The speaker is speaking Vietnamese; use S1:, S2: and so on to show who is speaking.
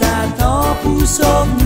S1: Nou